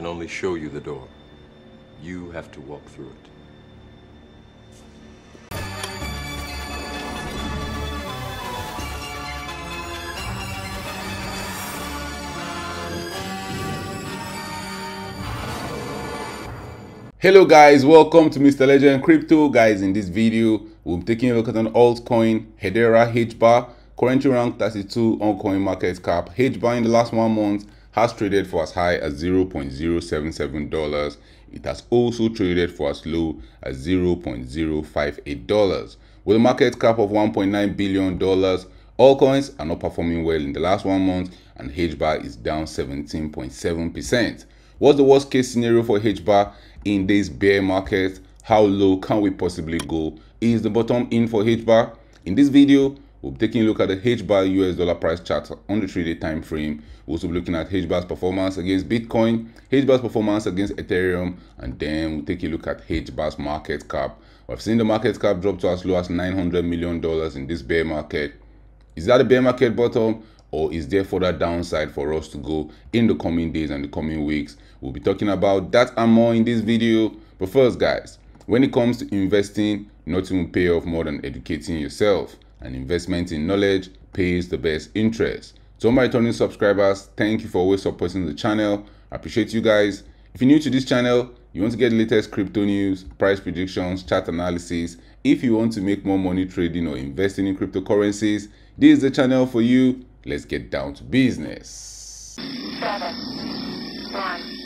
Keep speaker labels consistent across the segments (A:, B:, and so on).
A: can only show you the door. You have to walk through it.
B: Hello guys, welcome to Mr. Legend Crypto. Guys, in this video, we'll be taking a look at an altcoin, Hedera HBAR, currently ranked 32 on CoinMarketCap. HBAR in the last one month has traded for as high as $0.077. It has also traded for as low as $0.058. With a market cap of $1.9 billion, altcoins are not performing well in the last one month and HBAR is down 17.7%. What's the worst case scenario for HBAR in this bear market? How low can we possibly go? Is the bottom in for HBAR? In this video, we'll be taking a look at the HBAR US dollar price chart on the three-day time frame. We'll also be looking at HBAR's performance against Bitcoin, HBAR's performance against Ethereum, and then we'll take a look at HBAR's market cap. We've seen the market cap drop to as low as $900 million in this bear market. Is that a bear market bottom? or is there further downside for us to go in the coming days and the coming weeks we'll be talking about that and more in this video but first guys when it comes to investing nothing will pay off more than educating yourself and investment in knowledge pays the best interest. To my returning subscribers thank you for always supporting the channel. I appreciate you guys. If you're new to this channel you want to get the latest crypto news price predictions chart analysis if you want to make more money trading or investing in cryptocurrencies this is the channel for you. Let's get down to business.
C: seven, one,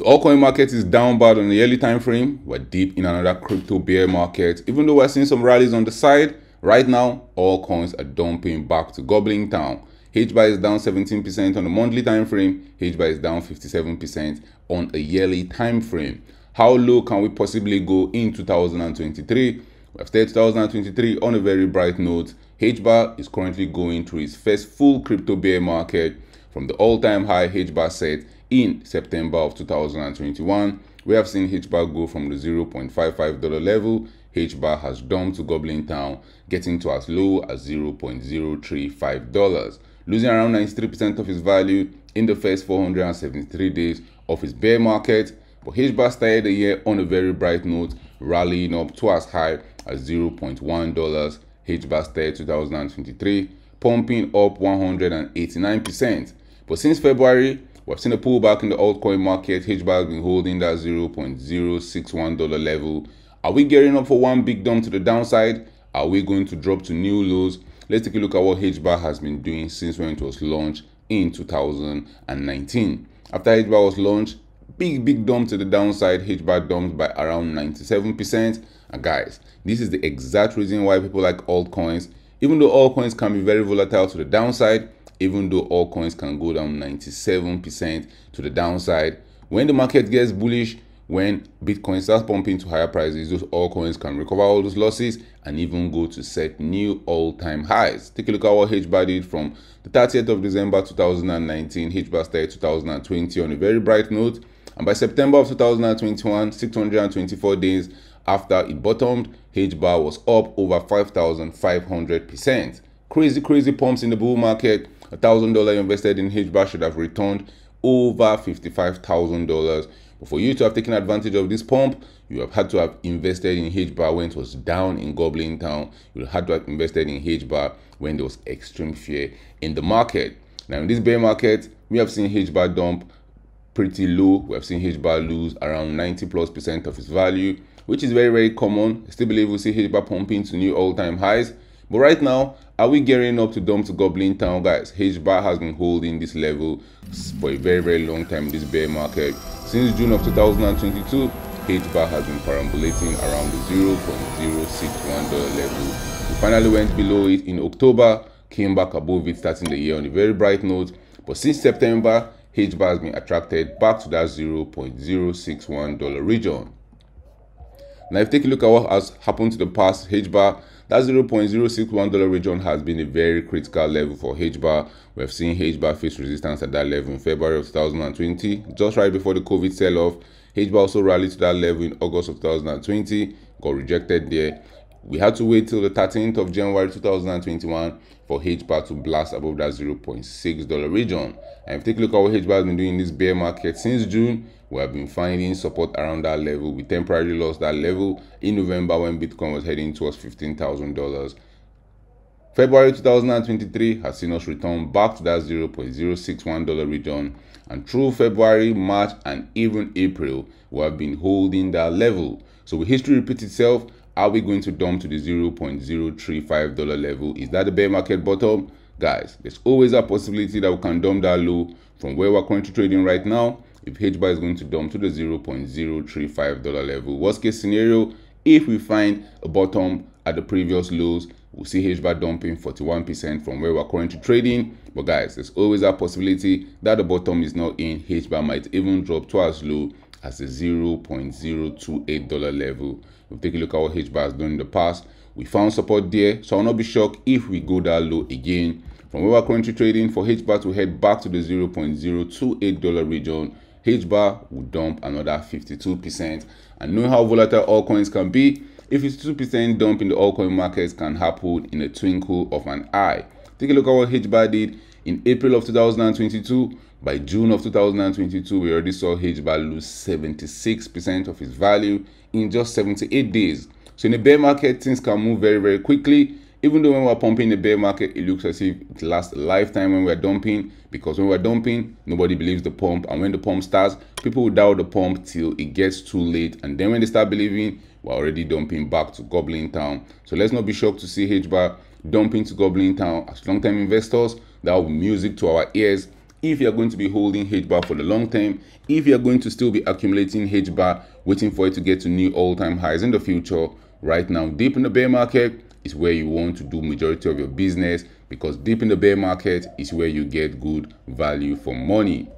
B: The altcoin market is down bad on the yearly time frame. We're deep in another crypto bear market. Even though we're seeing some rallies on the side, right now altcoins are dumping back to Goblin Town. HBAR is down 17% on the monthly time frame. HBAR is down 57% on a yearly time frame. How low can we possibly go in 2023? We have started 2023 on a very bright note. HBAR is currently going through its first full crypto bear market from the all-time high HBAR set in September of 2021. We have seen HBAR go from the $0.55 level. HBAR has dumped to Goblin Town, getting to as low as $0.035, losing around 93% of its value in the first 473 days of its bear market. But HBAR started the year on a very bright note, rallying up to as high as $0.1 HBAR started 2023, pumping up 189%. But since February, we've seen a pullback in the altcoin market. HBAR has been holding that $0.061 level. Are we gearing up for one big dump to the downside? Are we going to drop to new lows? Let's take a look at what HBAR has been doing since when it was launched in 2019. After HBAR was launched, big, big dump to the downside. HBAR dumped by around 97%. And guys, this is the exact reason why people like altcoins, even though altcoins can be very volatile to the downside, even though altcoins can go down 97% to the downside, when the market gets bullish, when Bitcoin starts pumping to higher prices, those altcoins can recover all those losses and even go to set new all-time highs. Take a look at what HBAR did from the 30th of December 2019, HBAR started 2020 on a very bright note. And by September of 2021, 624 days after it bottomed, HBAR was up over 5,500%. Crazy, crazy pumps in the bull market. A thousand dollar invested in HBAR should have returned over $55,000. But for you to have taken advantage of this pump, you have had to have invested in HBAR when it was down in Goblin Town. You had to have invested in HBAR when there was extreme fear in the market. Now, in this bear market, we have seen HBAR dump pretty low. We have seen HBAR lose around 90 plus percent of its value which is very, very common. I still believe we'll see HBAR pumping to new all-time highs. But right now, are we gearing up to dump to Goblin Town, guys? HBAR has been holding this level for a very, very long time in this bear market. Since June of 2022, HBAR has been perambulating around the $0.061 level. We finally went below it in October, came back above it starting the year on a very bright note. But since September, HBAR has been attracted back to that $0.061 region. Now, if you take a look at what has happened to the past HBAR, that $0.061 region has been a very critical level for HBAR. We have seen HBAR face resistance at that level in February of 2020, just right before the COVID sell-off. HBAR also rallied to that level in August of 2020, got rejected there. We had to wait till the 13th of January 2021 for HBAR to blast above that $0.6 region. And if you take a look at what HBAR has been doing in this bear market since June, we have been finding support around that level. We temporarily lost that level in November when Bitcoin was heading towards $15,000. February 2023 has seen us return back to that $0.061 region and through February, March and even April we have been holding that level. So history repeat itself? Are we going to dump to the $0.035 level? Is that the bear market bottom? Guys, there's always a possibility that we can dump that low from where we're currently trading right now. If HBAR is going to dump to the $0.035 level. Worst case scenario, if we find a bottom at the previous lows, we'll see HBAR dumping 41% from where we're currently trading. But guys, there's always a possibility that the bottom is not in. HBAR might even drop to as low as the $0.028 level. Take a look at what HBAR has done in the past. We found support there, so I'll not be shocked if we go that low again. From where we're currently trading, for HBAR to head back to the $0.028 region, HBAR will dump another 52%. And knowing how volatile altcoins can be, if it's 2% dump in the altcoin markets can happen in a twinkle of an eye. Take a look at what HBAR did in April of 2022. By June of 2022, we already saw HBAR lose 76% of its value in just 78 days. So in a bear market, things can move very, very quickly. Even though when we're pumping in the bear market, it looks as if it lasts a lifetime when we're dumping. Because when we're dumping, nobody believes the pump. And when the pump starts, people will doubt the pump till it gets too late. And then when they start believing, we're already dumping back to Goblin Town. So let's not be shocked to see HBAR dumping to Goblin Town. As long-term investors, that will be music to our ears. If you're going to be holding HBAR for the long term, if you're going to still be accumulating HBAR, waiting for it to get to new all-time highs in the future, right now, deep in the bear market is where you want to do majority of your business because deep in the bear market is where you get good value for money.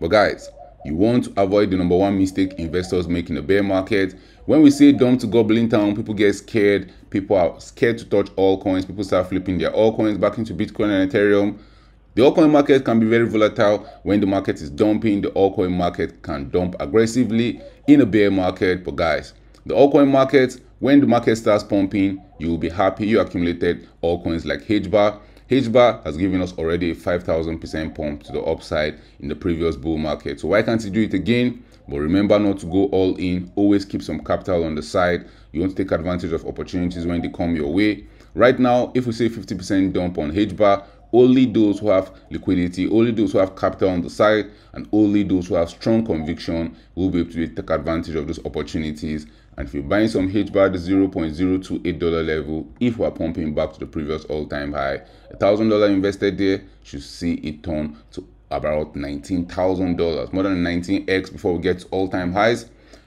B: But guys, you want to avoid the number one mistake investors make in the bear market. When we say dump to Goblin Town, people get scared. People are scared to touch altcoins. People start flipping their altcoins back into Bitcoin and Ethereum. The altcoin market can be very volatile. When the market is dumping, the altcoin market can dump aggressively in a bear market. But guys, the altcoin market, when the market starts pumping, you will be happy you accumulated altcoins like HBAR. HBAR has given us already a 5,000% pump to the upside in the previous bull market. So why can't you do it again? But remember not to go all in. Always keep some capital on the side. You want to take advantage of opportunities when they come your way. Right now, if we say 50% dump on HBAR, only those who have liquidity, only those who have capital on the side, and only those who have strong conviction will be able to take advantage of those opportunities. And if you're buying some HBAR at the $0.028 level, if we're pumping back to the previous all-time high, a $1,000 invested there should see it turn to about $19,000, more than 19x before we get to all-time highs.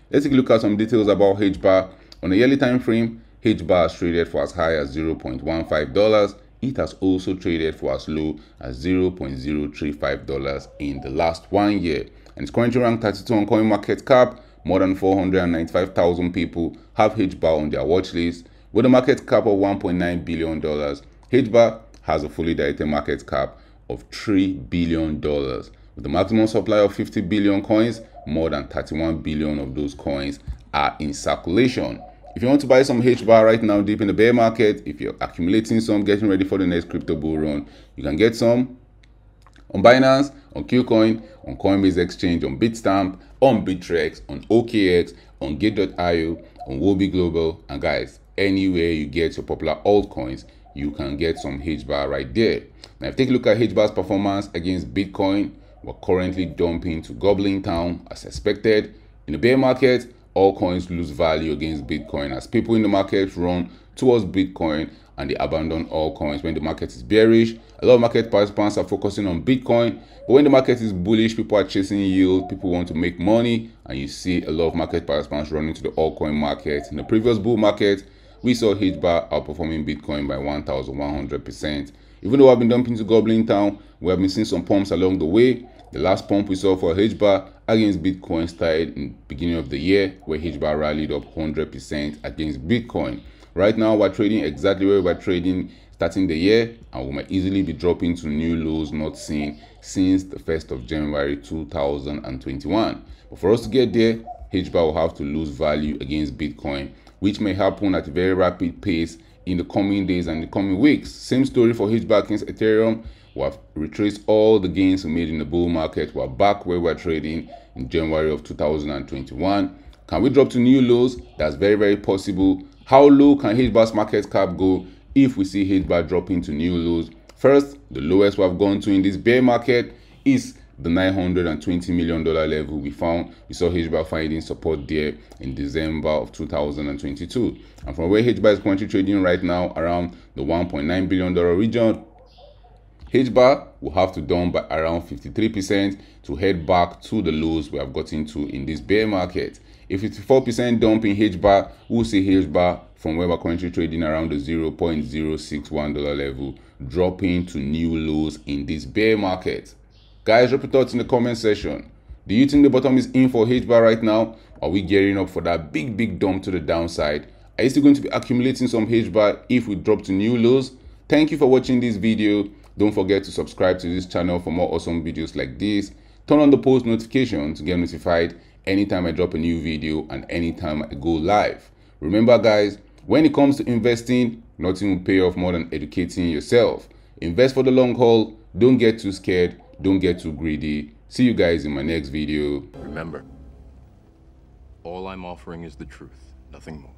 B: Let's take a look at some details about HBAR. On a yearly time frame, HBAR has traded for as high as $0.15 it has also traded for as low as $0.035 in the last one year and it's currently ranked 32 on CoinMarketCap more than 495,000 people have HBAR on their watch list with a market cap of 1.9 billion dollars HBAR has a fully diluted market cap of 3 billion dollars. With a maximum supply of 50 billion coins more than 31 billion of those coins are in circulation. If you want to buy some HBAR right now deep in the bear market, if you're accumulating some, getting ready for the next crypto bull run, you can get some on Binance, on KuCoin, on Coinbase Exchange, on Bitstamp, on Bittrex, on OKX, on Gate.io, on Huobi Global, and guys, anywhere you get your popular altcoins, you can get some HBAR right there. Now, if you take a look at HBAR's performance against Bitcoin, we're currently dumping to Goblin Town as expected. In the bear market, altcoins lose value against Bitcoin as people in the market run towards Bitcoin and they abandon altcoins when the market is bearish. A lot of market participants are focusing on Bitcoin, but when the market is bullish, people are chasing yield, people want to make money, and you see a lot of market participants running to the altcoin market. In the previous bull market, we saw HBAR outperforming Bitcoin by 1,100%. Even though I've been dumping to Goblin Town, we have been seeing some pumps along the way. The last pump we saw for HBAR against Bitcoin started in beginning of the year where HBAR rallied up 100% against Bitcoin. Right now we're trading exactly where we're trading starting the year and we might easily be dropping to new lows not seen since the 1st of January 2021. But for us to get there, HBAR will have to lose value against Bitcoin which may happen at a very rapid pace in the coming days and the coming weeks. Same story for HBAR against Ethereum. We have retraced all the gains we made in the bull market. We're back where we're trading in January of 2021. Can we drop to new lows? That's very, very possible. How low can HBAR's market cap go if we see HBAR dropping to new lows? First, the lowest we have gone to in this bear market is the 920 million dollar level we found we saw HBAR finding support there in December of 2022 and from where HBAR is currently trading right now around the 1.9 billion dollar region HBAR will have to down by around 53% to head back to the lows we have gotten to in this bear market. If 54% dump in HBAR, we'll see HBAR from where we're currently trading around the $0.061 level, dropping to new lows in this bear market. Guys, drop your thoughts in the comment section. Do you think the bottom is in for HBAR right now? Are we gearing up for that big, big dump to the downside? Are you still going to be accumulating some HBAR if we drop to new lows? Thank you for watching this video. Don't forget to subscribe to this channel for more awesome videos like this. Turn on the post notification to get notified anytime I drop a new video and anytime I go live. Remember guys, when it comes to investing, nothing will pay off more than educating yourself. Invest for the long haul. Don't get too scared. Don't get too greedy. See you guys in my next video.
A: Remember, all I'm offering is the truth, nothing more.